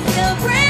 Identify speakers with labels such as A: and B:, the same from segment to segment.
A: feel brave.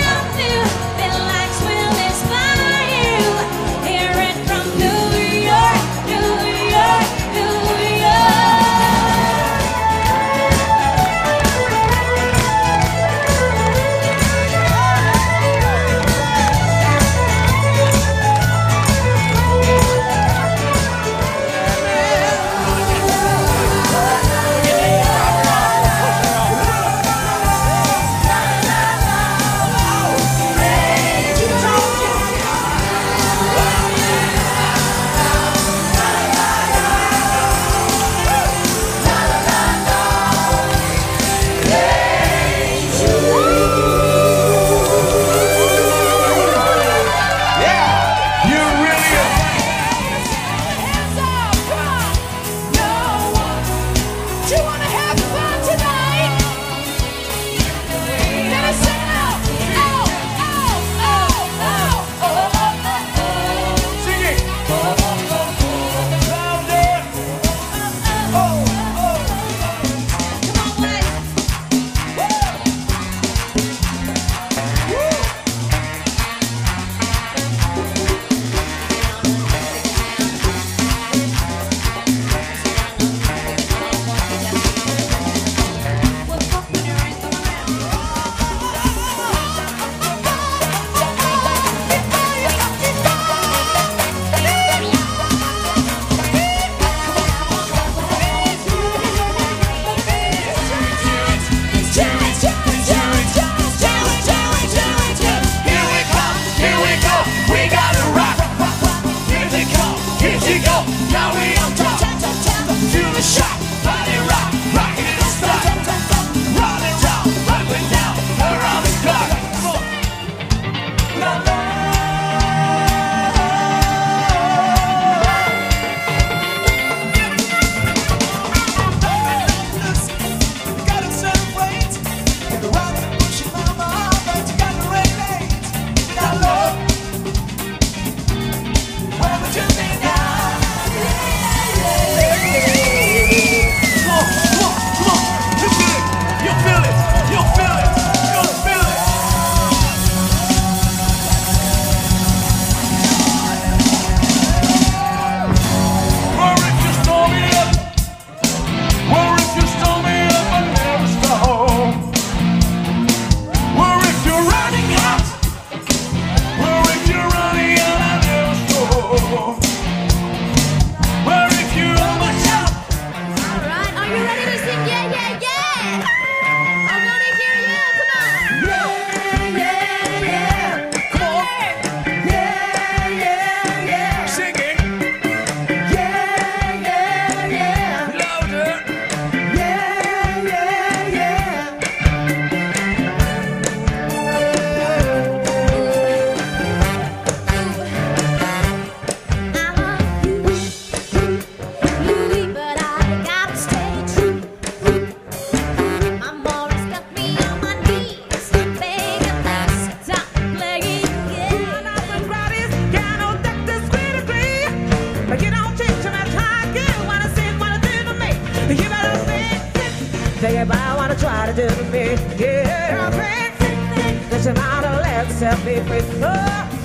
B: do to me. Yeah, I
A: think
B: there's an outer let set be free. Oh.